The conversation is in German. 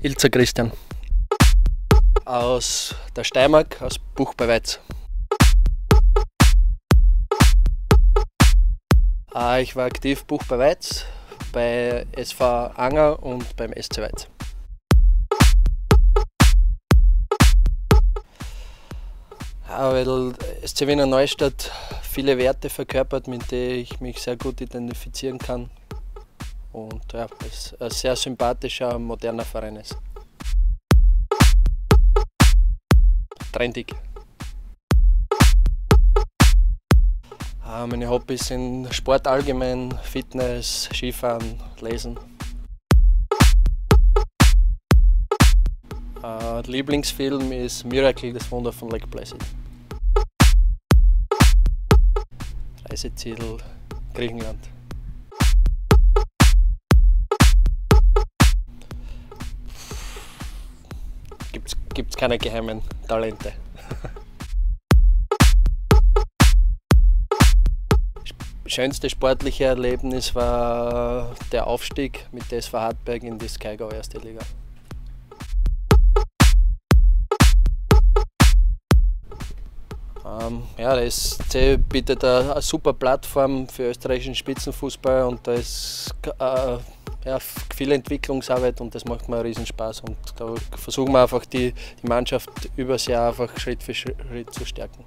Pilzer Christian. Aus der Steiermark, aus Buch bei Weiz. Ah, ich war aktiv Buch bei Weiz, bei SV Anger und beim SC Weiz. Ja, weil SC Wiener Neustadt viele Werte verkörpert, mit denen ich mich sehr gut identifizieren kann. Und ja, es ein sehr sympathischer, moderner Verein ist. Trendig. Ah, meine Hobbys sind Sport allgemein, Fitness, Skifahren, Lesen. Uh, Lieblingsfilm ist Miracle, das Wunder von Lake Placid. Reiseziel Griechenland. Gibt es keine geheimen Talente. schönste sportliche Erlebnis war der Aufstieg mit der SV Hartberg in die Skygo erste Liga. Ähm, ja, der SC bietet eine, eine, super Plattform für österreichischen Spitzenfußball und da ist äh, ja, viel Entwicklungsarbeit und das macht mir riesen Spaß und da versuchen wir einfach die, die Mannschaft übers Jahr einfach Schritt für Schritt zu stärken.